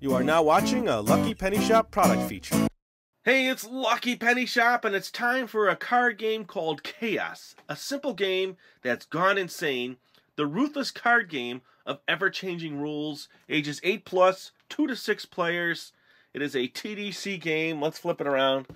You are now watching a Lucky Penny Shop product feature. Hey, it's Lucky Penny Shop, and it's time for a card game called Chaos. A simple game that's gone insane. The ruthless card game of ever changing rules, ages 8 plus, 2 to 6 players. It is a TDC game. Let's flip it around.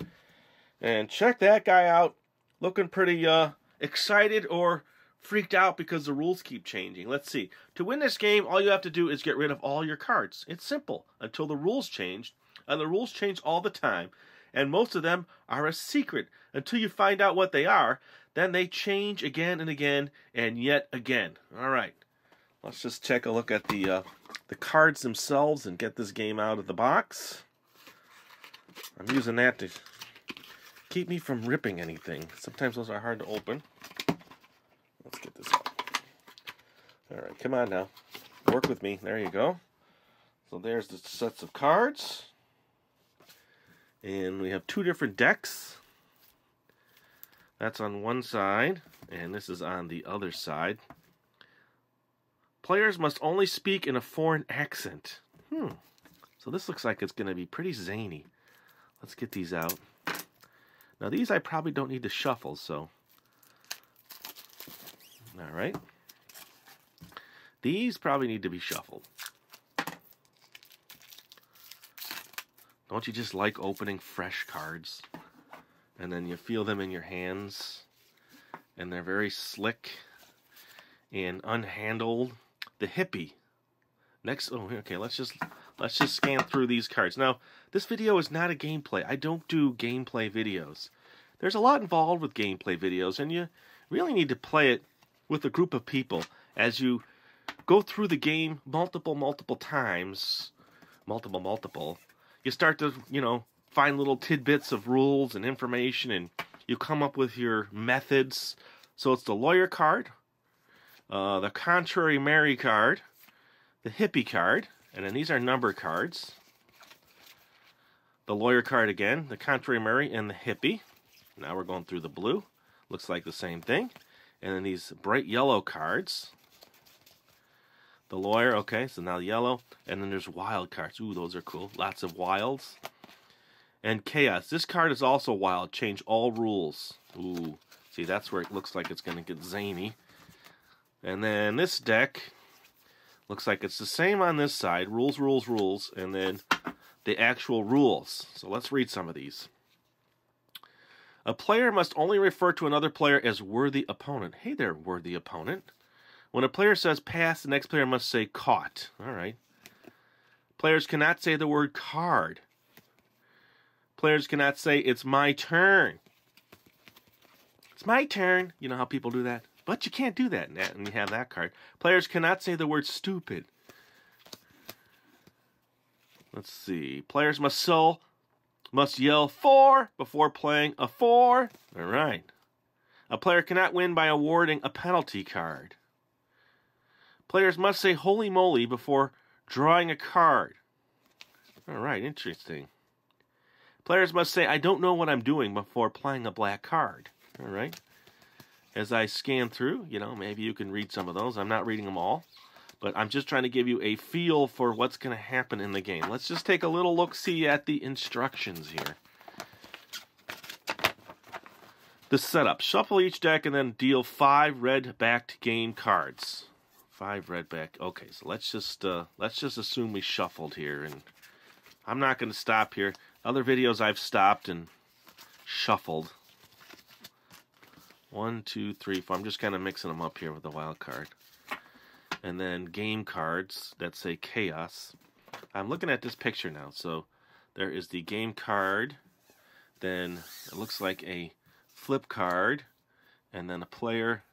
And check that guy out. Looking pretty uh, excited or freaked out because the rules keep changing. Let's see. To win this game, all you have to do is get rid of all your cards. It's simple until the rules change, and the rules change all the time. And most of them are a secret until you find out what they are. Then they change again and again and yet again. All right. Let's just take a look at the uh, the cards themselves and get this game out of the box. I'm using that to keep me from ripping anything. Sometimes those are hard to open. Let's get this out. All right, come on now. Work with me. There you go. So there's the sets of cards. And we have two different decks. That's on one side, and this is on the other side. Players must only speak in a foreign accent. Hmm. So this looks like it's going to be pretty zany. Let's get these out. Now these I probably don't need to shuffle, so... Alright. These probably need to be shuffled. Don't you just like opening fresh cards? And then you feel them in your hands, and they're very slick and unhandled. The hippie. Next, oh, okay. Let's just let's just scan through these cards. Now, this video is not a gameplay. I don't do gameplay videos. There's a lot involved with gameplay videos, and you really need to play it with a group of people as you go through the game multiple, multiple times, multiple, multiple. You start to, you know, find little tidbits of rules and information, and you come up with your methods. So it's the lawyer card, uh, the contrary Mary card, the hippie card, and then these are number cards. The lawyer card again, the contrary Mary, and the hippie. Now we're going through the blue. Looks like the same thing. And then these bright yellow cards. The lawyer, okay, so now yellow. And then there's wild cards. Ooh, those are cool. Lots of wilds. And chaos. This card is also wild. Change all rules. Ooh, see, that's where it looks like it's going to get zany. And then this deck looks like it's the same on this side. Rules, rules, rules. And then the actual rules. So let's read some of these. A player must only refer to another player as worthy opponent. Hey there, worthy opponent. When a player says pass, the next player must say caught. All right. Players cannot say the word card. Players cannot say it's my turn. It's my turn. You know how people do that? But you can't do that, and you have that card. Players cannot say the word stupid. Let's see. Players must sell must yell four before playing a four. All right. A player cannot win by awarding a penalty card. Players must say holy moly before drawing a card. All right, interesting. Players must say I don't know what I'm doing before playing a black card. All right. As I scan through, you know, maybe you can read some of those. I'm not reading them all. But I'm just trying to give you a feel for what's going to happen in the game. Let's just take a little look-see at the instructions here. The setup. Shuffle each deck and then deal five red-backed game cards. Five red back. Okay, so let's just uh, let's just assume we shuffled here, and I'm not going to stop here. Other videos I've stopped and shuffled. One, two, three, four. I'm just kind of mixing them up here with the wild card and then game cards that say chaos. I'm looking at this picture now. So there is the game card, then it looks like a flip card, and then a player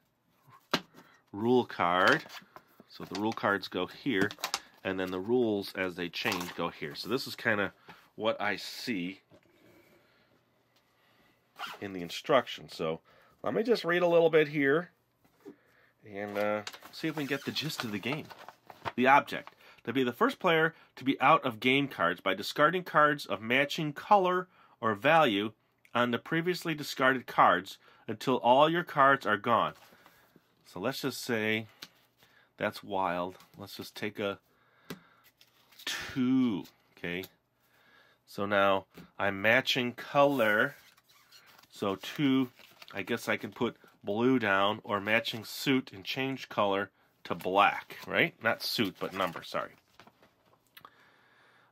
rule card. So the rule cards go here, and then the rules as they change go here. So this is kind of what I see in the instructions. So let me just read a little bit here and uh, see if we can get the gist of the game. The object. To be the first player to be out of game cards by discarding cards of matching color or value on the previously discarded cards until all your cards are gone. So let's just say that's wild. Let's just take a two. Okay. So now I'm matching color. So two, I guess I can put blue down or matching suit and change color to black, right? Not suit, but number, sorry.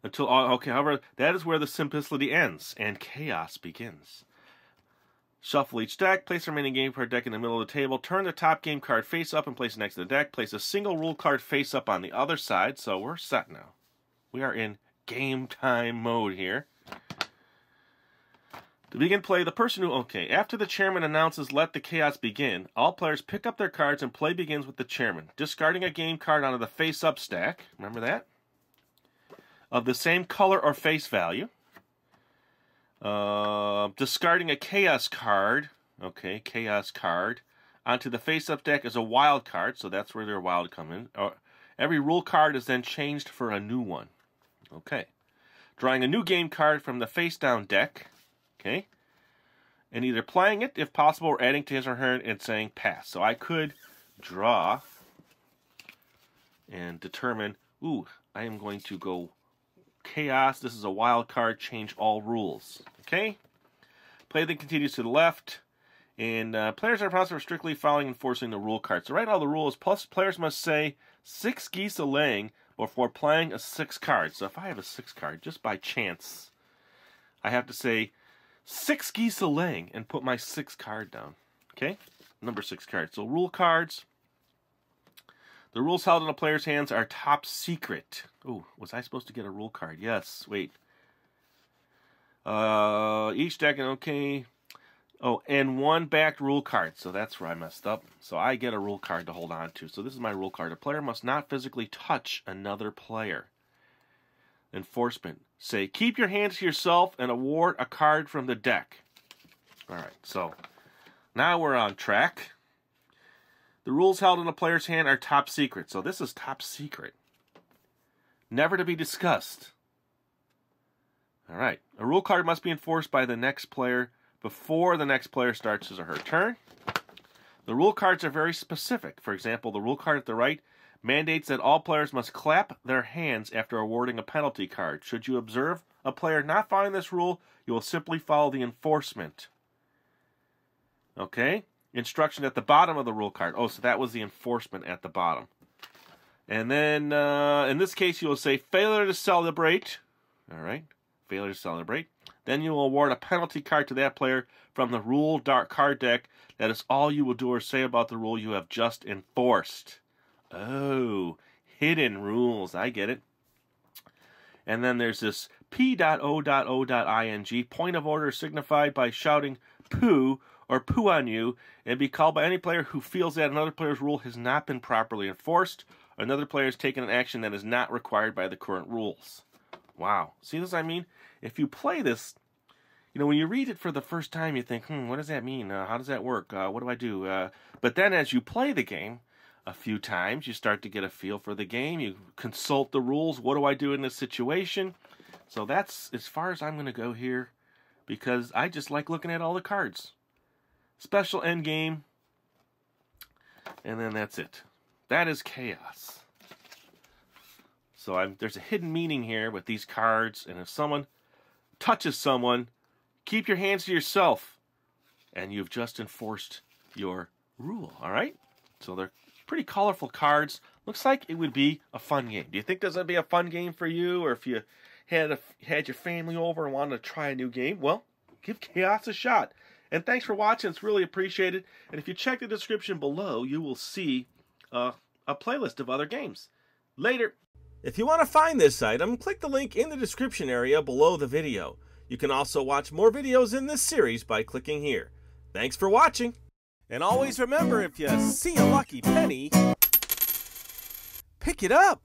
Until, okay, however, that is where the simplicity ends and chaos begins. Shuffle each deck, place the remaining game card deck in the middle of the table, turn the top game card face up and place it next to the deck, place a single rule card face up on the other side, so we're set now. We are in game time mode here. To begin play, the person who. Okay, after the chairman announces let the chaos begin, all players pick up their cards and play begins with the chairman, discarding a game card onto the face up stack. Remember that? Of the same color or face value. Uh, discarding a chaos card. Okay, chaos card. Onto the face up deck is a wild card, so that's where their wild come in. Uh, every rule card is then changed for a new one. Okay. Drawing a new game card from the face down deck Okay? And either playing it, if possible, or adding to his or her and saying pass. So I could draw and determine, ooh, I am going to go chaos. This is a wild card, change all rules. Okay? Play then continues to the left. And uh, players are responsible for strictly following and enforcing the rule card. So right now the rule is plus players must say six geese a laying before playing a six card. So if I have a six card, just by chance, I have to say six geese a laying and put my six card down. Okay? Number six card. So rule cards. The rules held in a player's hands are top secret. Oh, was I supposed to get a rule card? Yes. Wait. Uh, each deck, and okay. Oh, and one backed rule card. So that's where I messed up. So I get a rule card to hold on to. So this is my rule card. A player must not physically touch another player enforcement. Say, keep your hands to yourself and award a card from the deck. All right, so now we're on track. The rules held in a player's hand are top secret. So this is top secret. Never to be discussed. All right. A rule card must be enforced by the next player before the next player starts his or her turn. The rule cards are very specific. For example, the rule card at the right mandates that all players must clap their hands after awarding a penalty card. Should you observe a player not following this rule, you will simply follow the enforcement. Okay? Instruction at the bottom of the rule card. Oh, so that was the enforcement at the bottom. And then uh, in this case, you will say failure to celebrate. All right? Failure to celebrate. Then you will award a penalty card to that player from the rule dark card deck. That is all you will do or say about the rule you have just enforced. Oh, hidden rules. I get it. And then there's this p.o.o.ing, point of order signified by shouting poo or poo on you, and be called by any player who feels that another player's rule has not been properly enforced, another player has taken an action that is not required by the current rules. Wow. See this I mean? If you play this, you know, when you read it for the first time, you think, hmm, what does that mean? Uh, how does that work? Uh, what do I do? Uh, but then as you play the game, a few times. You start to get a feel for the game. You consult the rules. What do I do in this situation? So that's as far as I'm going to go here because I just like looking at all the cards. Special end game. And then that's it. That is chaos. So I'm, there's a hidden meaning here with these cards. And if someone touches someone, keep your hands to yourself. And you've just enforced your rule. All right? So they're pretty colorful cards. Looks like it would be a fun game. Do you think this would be a fun game for you, or if you had a, had your family over and wanted to try a new game? Well, give Chaos a shot. And thanks for watching. It's really appreciated. And if you check the description below, you will see uh, a playlist of other games. Later. If you want to find this item, click the link in the description area below the video. You can also watch more videos in this series by clicking here. Thanks for watching! And always remember if you see a lucky penny, pick it up.